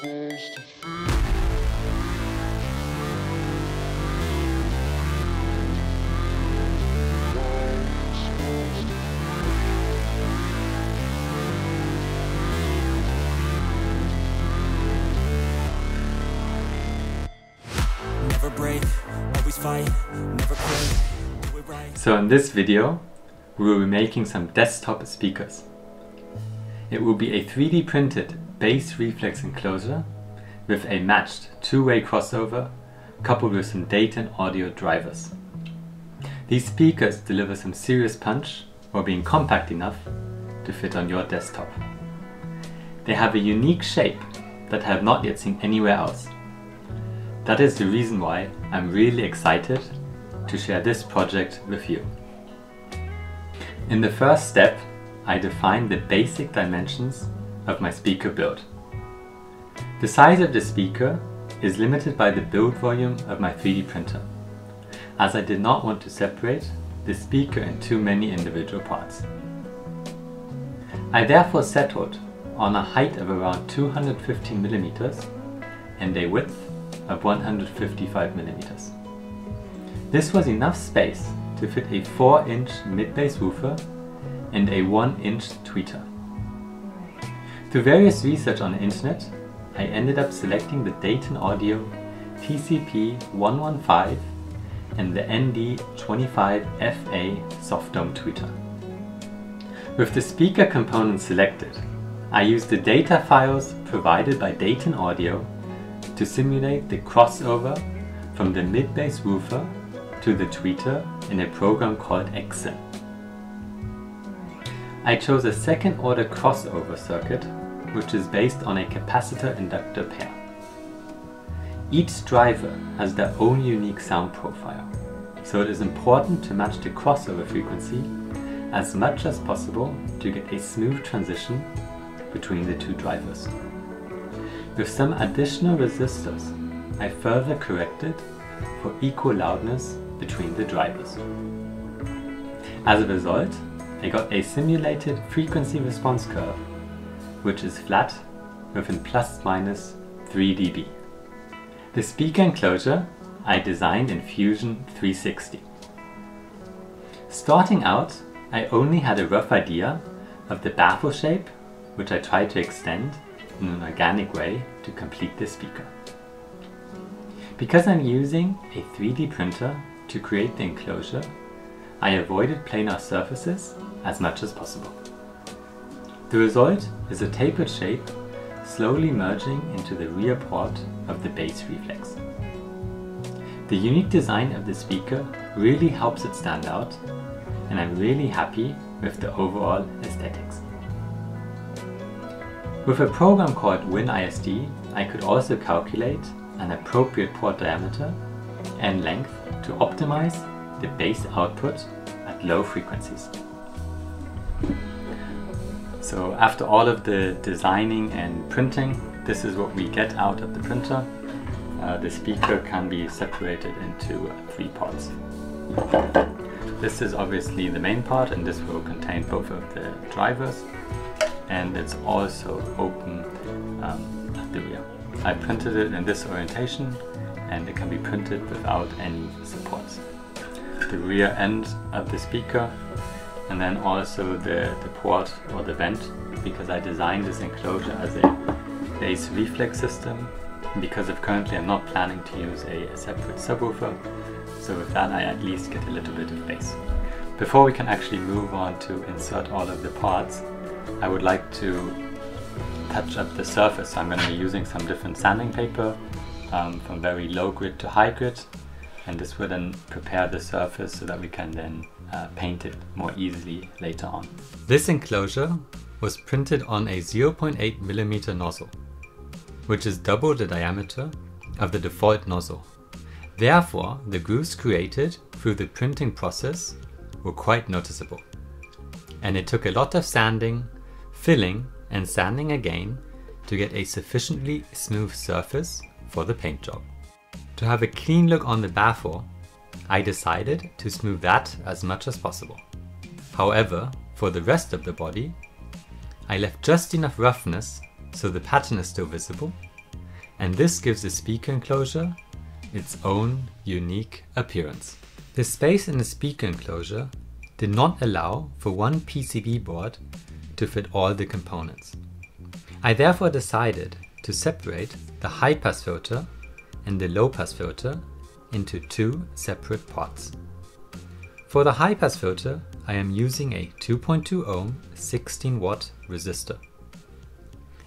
supposed to feel. Never break, always fight, never quit, do it right. So in this video, we will be making some desktop speakers. It will be a 3D printed bass reflex enclosure with a matched two-way crossover coupled with some Dayton audio drivers. These speakers deliver some serious punch while being compact enough to fit on your desktop. They have a unique shape that I have not yet seen anywhere else. That is the reason why I'm really excited to share this project with you. In the first step, I define the basic dimensions of my speaker build. The size of the speaker is limited by the build volume of my 3D printer, as I did not want to separate the speaker in too many individual parts. I therefore settled on a height of around 250 millimeters and a width of 155 millimeters. This was enough space to fit a 4 inch mid-bass woofer and a 1 inch tweeter. Through various research on the internet, I ended up selecting the Dayton Audio TCP115 and the ND25FA soft dome tweeter. With the speaker component selected, I used the data files provided by Dayton Audio to simulate the crossover from the mid-bass woofer to the tweeter in a program called XSim. I chose a second order crossover circuit which is based on a capacitor inductor pair. Each driver has their own unique sound profile, so it is important to match the crossover frequency as much as possible to get a smooth transition between the two drivers. With some additional resistors, I further corrected for equal loudness between the drivers. As a result, I got a simulated frequency response curve, which is flat within plus minus 3 dB. The speaker enclosure I designed in Fusion 360. Starting out, I only had a rough idea of the baffle shape, which I tried to extend in an organic way to complete the speaker. Because I'm using a 3D printer to create the enclosure, I avoided planar surfaces as much as possible. The result is a tapered shape slowly merging into the rear port of the bass reflex. The unique design of the speaker really helps it stand out and I'm really happy with the overall aesthetics. With a program called WinISD, I could also calculate an appropriate port diameter and length to optimize the bass output at low frequencies. So after all of the designing and printing, this is what we get out of the printer. Uh, the speaker can be separated into three parts. This is obviously the main part and this will contain both of the drivers and it's also open um, at the rear. I printed it in this orientation and it can be printed without any supports. The rear end of the speaker and then also the, the port or the vent because I designed this enclosure as a bass reflex system because of currently I'm not planning to use a, a separate subwoofer so with that I at least get a little bit of bass. Before we can actually move on to insert all of the parts I would like to touch up the surface so I'm going to be using some different sanding paper um, from very low grit to high grit and this will then prepare the surface so that we can then uh, paint it more easily later on. This enclosure was printed on a 0.8 millimeter nozzle, which is double the diameter of the default nozzle. Therefore, the grooves created through the printing process were quite noticeable. And it took a lot of sanding, filling and sanding again to get a sufficiently smooth surface for the paint job. To have a clean look on the baffle, I decided to smooth that as much as possible. However, for the rest of the body, I left just enough roughness so the pattern is still visible, and this gives the speaker enclosure its own unique appearance. The space in the speaker enclosure did not allow for one PCB board to fit all the components. I therefore decided to separate the high pass filter and the low pass filter into two separate pots. For the high pass filter, I am using a 2.2 ohm 16 watt resistor,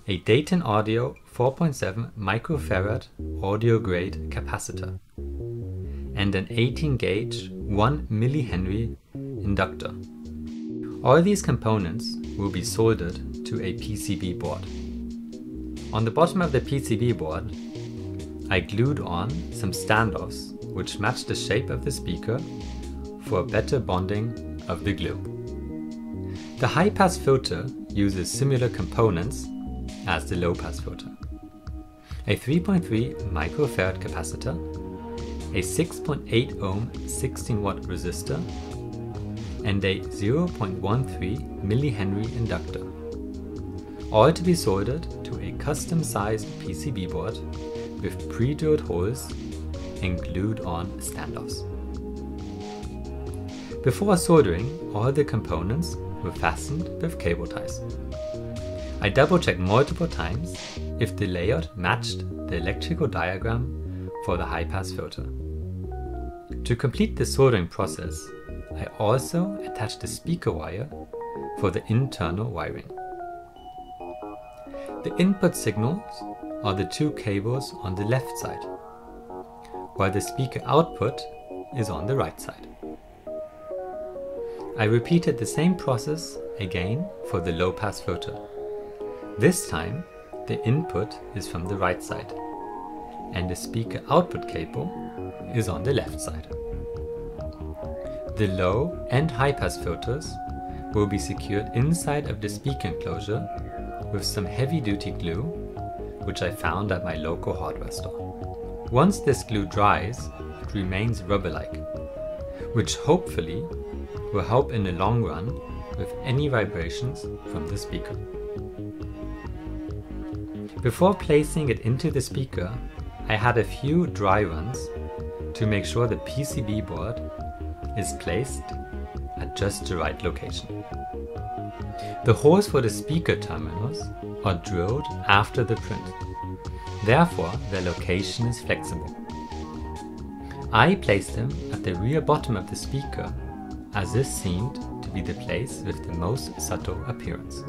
a Dayton Audio 4.7 microfarad audio grade capacitor, and an 18 gauge 1 millihenry inductor. All these components will be soldered to a PCB board. On the bottom of the PCB board, I glued on some standoffs which match the shape of the speaker for better bonding of the glue. The high pass filter uses similar components as the low pass filter. A 3.3 microfarad capacitor, a 6.8 ohm 16 watt resistor, and a 0.13 millihenry inductor. All to be soldered to a custom sized PCB board with pre-drilled holes and glued on standoffs. Before soldering, all the components were fastened with cable ties. I double checked multiple times if the layout matched the electrical diagram for the high pass filter. To complete the soldering process, I also attached the speaker wire for the internal wiring. The input signals are the two cables on the left side, while the speaker output is on the right side. I repeated the same process again for the low pass filter. This time, the input is from the right side, and the speaker output cable is on the left side. The low and high pass filters will be secured inside of the speaker enclosure with some heavy duty glue, which I found at my local hardware store. Once this glue dries, it remains rubber-like, which hopefully will help in the long run with any vibrations from the speaker. Before placing it into the speaker, I had a few dry runs to make sure the PCB board is placed at just the right location. The holes for the speaker terminals are drilled after the print. Therefore, their location is flexible. I placed them at the rear bottom of the speaker as this seemed to be the place with the most subtle appearance.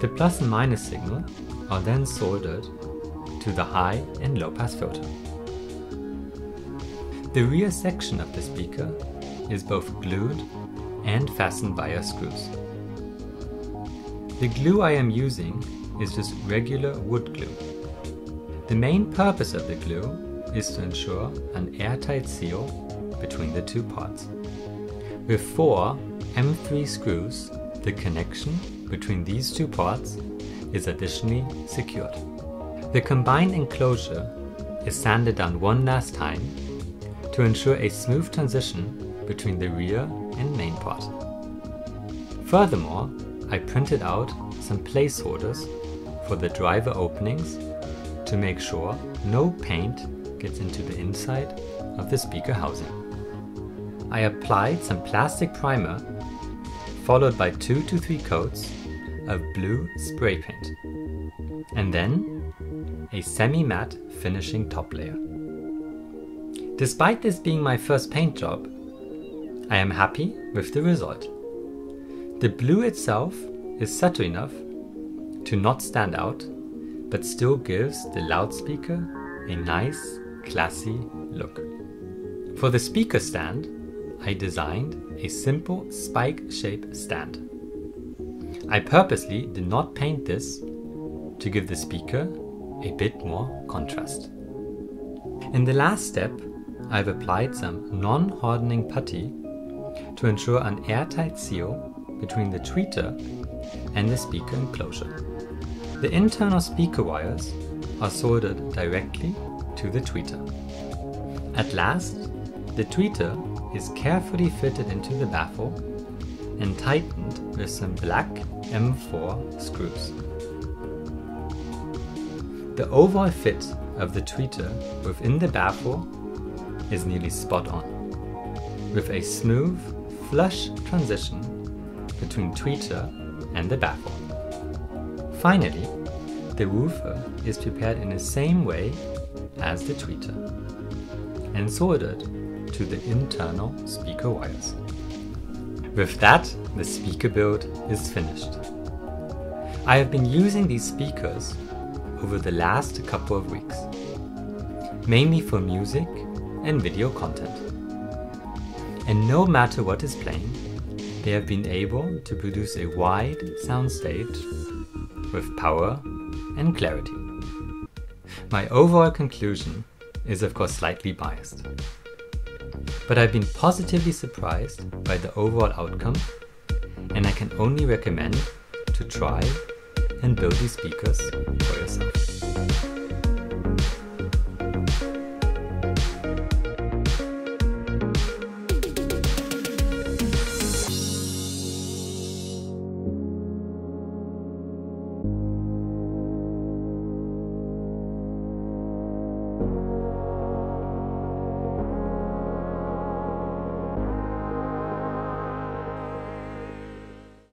The plus and minus signal are then soldered to the high and low pass filter. The rear section of the speaker is both glued and fastened via screws. The glue I am using is just regular wood glue. The main purpose of the glue is to ensure an airtight seal between the two parts. With four M3 screws, the connection between these two parts is additionally secured. The combined enclosure is sanded down one last time to ensure a smooth transition between the rear and main part. Furthermore, I printed out some placeholders for the driver openings to make sure no paint gets into the inside of the speaker housing. I applied some plastic primer followed by two to three coats of blue spray paint and then a semi-matte finishing top layer. Despite this being my first paint job, I am happy with the result. The blue itself is subtle enough to not stand out, but still gives the loudspeaker a nice, classy look. For the speaker stand, I designed a simple spike shape stand. I purposely did not paint this to give the speaker a bit more contrast. In the last step, I've applied some non-hardening putty to ensure an airtight seal between the tweeter and the speaker enclosure. The internal speaker wires are soldered directly to the tweeter. At last, the tweeter is carefully fitted into the baffle and tightened with some black M4 screws. The overall fit of the tweeter within the baffle is nearly spot on, with a smooth, flush transition between tweeter and the baffle. Finally, the woofer is prepared in the same way as the tweeter and soldered to the internal speaker wires. With that, the speaker build is finished. I have been using these speakers over the last couple of weeks, mainly for music and video content. And no matter what is playing, they have been able to produce a wide soundstage with power and clarity. My overall conclusion is of course slightly biased. But I've been positively surprised by the overall outcome and I can only recommend to try and build these speakers for yourself.